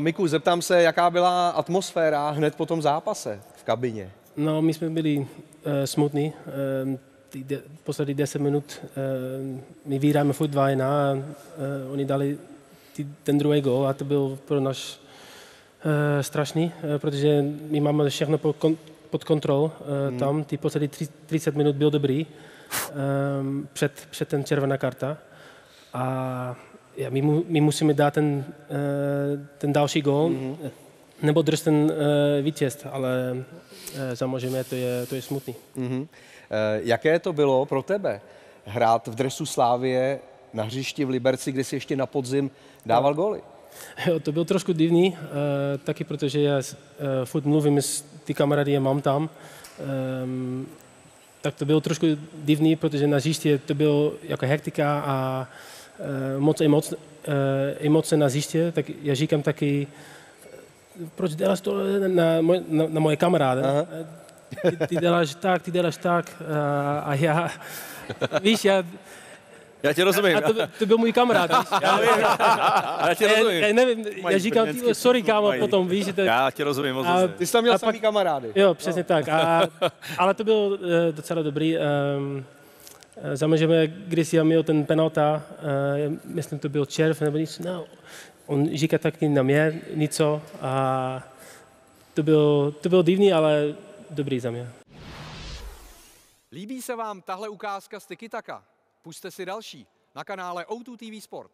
Miku, zeptám se, jaká byla atmosféra hned po tom zápase v kabině? No, my jsme byli uh, smutní. Uh, de, poslední 10 minut uh, my vyhráme furt 2 a uh, oni dali ty, ten druhý gol a to byl pro nás uh, strašný, uh, protože my máme všechno po, kon, pod kontrol uh, hmm. tam. Ty poslední 30 minut byl dobrý um, před, před ten červená karta. A my, mu, my musíme dát ten, uh, ten další gol, mm-hmm. nebo drž ten uh, vítěz, ale uh, samozřejmě to je, to je smutný. Mm-hmm. Uh, jaké to bylo pro tebe hrát v dresu Slávie na hřišti v Liberci, kde si ještě na podzim dával góly? Jo, to byl trošku divný, uh, taky protože já uh, furt mluvím s ty kamarády, mám tam. Um, tak to bylo trošku divný, protože na hřiště to bylo jako hektika a moc emoc, uh, emoce na hřiště, tak já říkám taky, proč děláš to na, moj, na, na moje kamarády? Ty, ty děláš tak, ty děláš tak uh, a já, víš, já já tě rozumím. A to, to byl můj kamarád, víš? Já, vím, já tě rozumím. Já, já nevím, já říkám, ty, sorry kámo, mají. potom, víš, že to... Já tě rozumím moc a, Ty jsi tam měl samý kamarády. Jo, přesně no. tak. A, ale to bylo uh, docela dobrý. Um, Samozřejmě, když já měl ten penalta, uh, myslím, to byl červ nebo nic, no, on říká taky na mě něco a to bylo, to bylo divný, ale dobrý za mě. Líbí se vám tahle ukázka z Tiki Taka? Puste si další na kanále O2 TV Sport.